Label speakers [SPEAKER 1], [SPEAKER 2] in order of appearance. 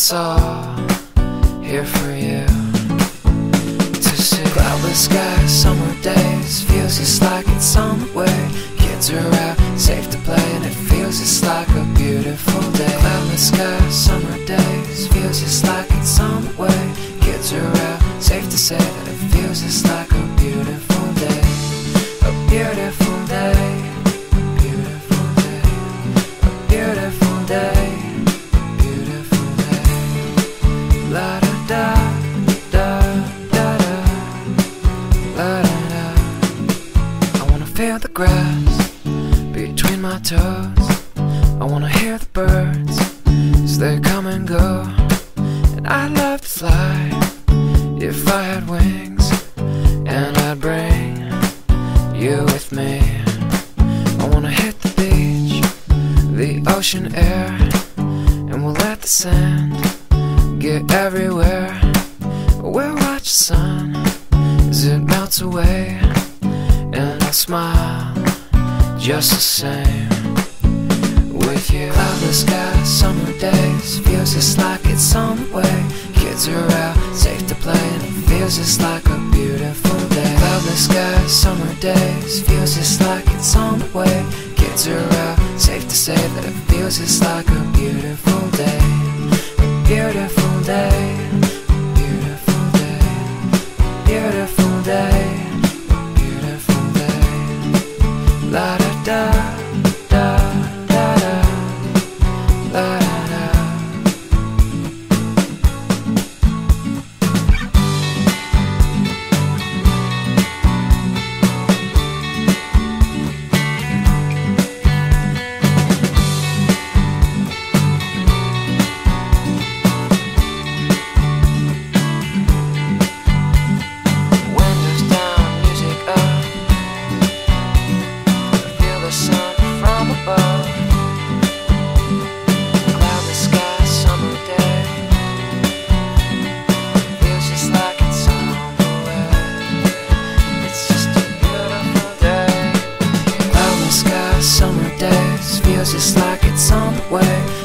[SPEAKER 1] it's all here for you to see. Cloudless skies, summer days, feels just like it's way. Kids are toes. I wanna hear the birds as they come and go. And I'd love to fly if I had wings, and I'd bring you with me. I wanna hit the beach, the ocean air, and we'll let the sand get everywhere. We'll watch the sun as it melts away, and I'll smile just the same you. Cloudless skies, summer days, feels just like it's way. Kids are out, safe to play, and it feels just like a beautiful day. Cloudless skies, summer days, feels just like it's way. Kids are out, safe to say that it feels just like a beautiful just like it's on the way.